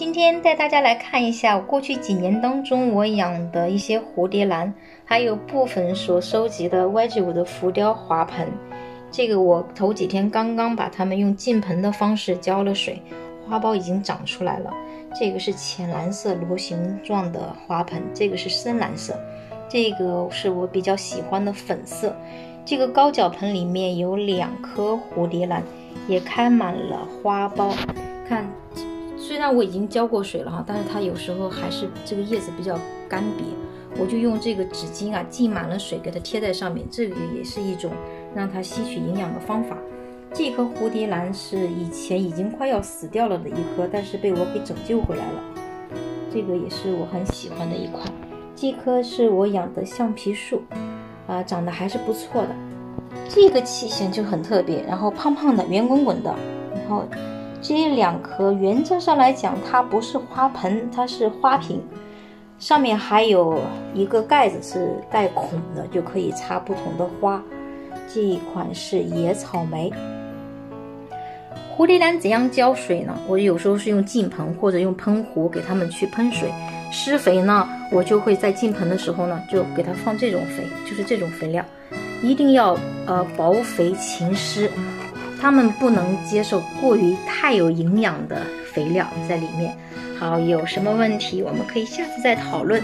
今天带大家来看一下过去几年当中我养的一些蝴蝶兰，还有部分所收集的 YG 五的浮雕花盆。这个我头几天刚刚把它们用浸盆的方式浇了水，花苞已经长出来了。这个是浅蓝色螺形状的花盆，这个是深蓝色，这个是我比较喜欢的粉色。这个高脚盆里面有两颗蝴蝶兰，也开满了花苞。看，虽然我已经浇过水了哈，但是它有时候还是这个叶子比较干瘪，我就用这个纸巾啊浸满了水给它贴在上面，这个也是一种让它吸取营养的方法。这颗蝴蝶兰是以前已经快要死掉了的一颗，但是被我给拯救回来了。这个也是我很喜欢的一款。这棵是我养的橡皮树，啊，长得还是不错的。这个器型就很特别，然后胖胖的、圆滚滚的。然后这两颗原则上来讲，它不是花盆，它是花瓶，上面还有一个盖子是带孔的，就可以插不同的花。这一款是野草莓。蝴蝶兰怎样浇水呢？我有时候是用浸盆或者用喷壶给它们去喷水。施肥呢，我就会在浸盆的时候呢，就给它放这种肥，就是这种肥料，一定要呃薄肥勤施，它们不能接受过于太有营养的肥料在里面。好，有什么问题我们可以下次再讨论。